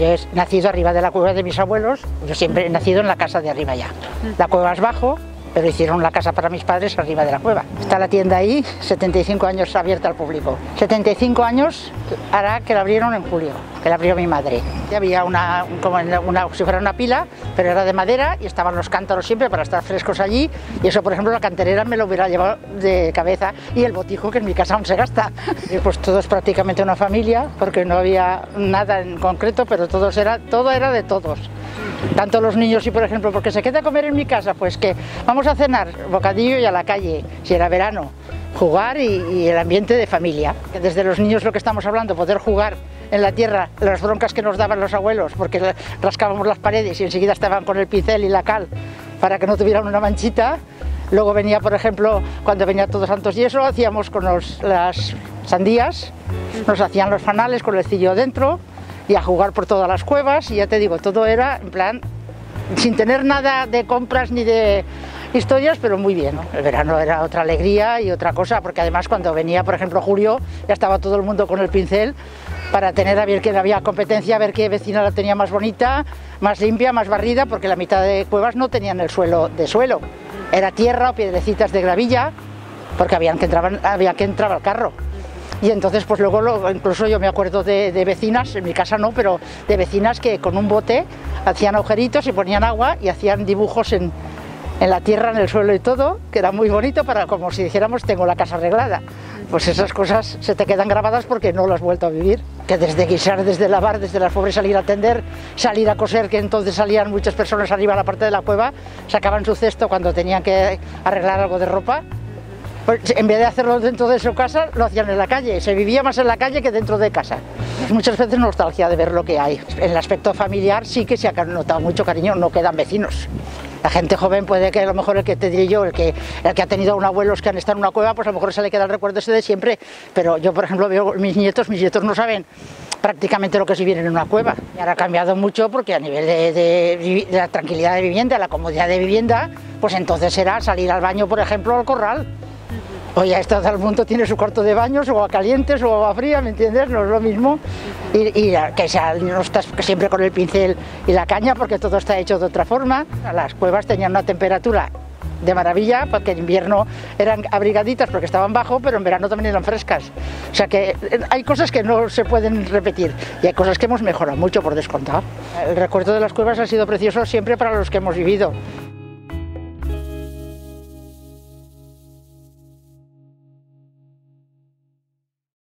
Yo he nacido arriba de la cueva de mis abuelos, yo siempre he nacido en la casa de arriba ya. La cueva es bajo, pero hicieron la casa para mis padres arriba de la cueva. Está la tienda ahí, 75 años abierta al público. 75 años hará que la abrieron en julio, que la abrió mi madre. Y había una, como una, si fuera una pila, pero era de madera y estaban los cántaros siempre para estar frescos allí. Y eso, por ejemplo, la canterera me lo hubiera llevado de cabeza y el botijo que en mi casa aún se gasta. Y pues todos prácticamente una familia, porque no había nada en concreto, pero todos era, todo era de todos. Tanto los niños, y por ejemplo, porque se queda a comer en mi casa, pues que vamos a cenar bocadillo y a la calle, si era verano, jugar y, el ambiente de familia. Desde los niños lo que estamos hablando, poder jugar en la tierra, las broncas que nos daban los abuelos, porque rascábamos las paredes y enseguida estaban con el pincel y la cal para que no tuvieran una manchita. Luego venía, por ejemplo, cuando venía Todos Santos y eso, hacíamos con las sandías, nos hacían los fanales con el cillo dentro, y a jugar por todas las cuevas y ya te digo, todo era en plan, sin tener nada de compras ni de historias, pero muy bien. El verano era otra alegría y otra cosa, porque además cuando venía, por ejemplo, Julio, ya estaba todo el mundo con el pincel para tener a ver que había competencia, a ver qué vecina la tenía más bonita, más limpia, más barrida, porque la mitad de cuevas no tenían el suelo de suelo. Era tierra o piedrecitas de gravilla, porque que había que entrar al carro. Y entonces, pues luego, incluso yo me acuerdo de, vecinas, en mi casa no, pero de vecinas que con un bote hacían agujeritos y ponían agua y hacían dibujos en, en la tierra, en el suelo y todo, que era muy bonito para como si dijéramos tengo la casa arreglada. Pues esas cosas se te quedan grabadas porque no las has vuelto a vivir. Que desde guisar, desde lavar, desde las pobres salir a tender, salir a coser, que entonces salían muchas personas arriba a la parte de la cueva, sacaban su cesto cuando tenían que arreglar algo de ropa en vez de hacerlo dentro de su casa, lo hacían en la calle. Se vivía más en la calle que dentro de casa. Muchas veces nostalgia de ver lo que hay. En el aspecto familiar sí que se ha notado mucho cariño, no quedan vecinos. La gente joven puede que a lo mejor el que te diré yo, el que, el que ha tenido un abuelos que han estado en una cueva, pues a lo mejor se le queda el recuerdo ese de siempre. Pero yo, por ejemplo, veo mis nietos, mis nietos no saben prácticamente lo que es vivir en una cueva. Y ahora ha cambiado mucho porque a nivel de, de, la tranquilidad de vivienda, la comodidad de vivienda, pues entonces era salir al baño, por ejemplo, al corral. Ya todo el mundo tiene su cuarto de baño, su agua caliente, su agua fría, ¿me entiendes? No es lo mismo. Y, que sea, no estás siempre con el pincel y la caña porque todo está hecho de otra forma. Las cuevas tenían una temperatura de maravilla, porque en invierno eran abrigaditas porque estaban bajo, pero en verano también eran frescas. O sea que eh, hay cosas que no se pueden repetir y hay cosas que hemos mejorado mucho por descontado. El recuerdo de las cuevas ha sido precioso siempre para los que hemos vivido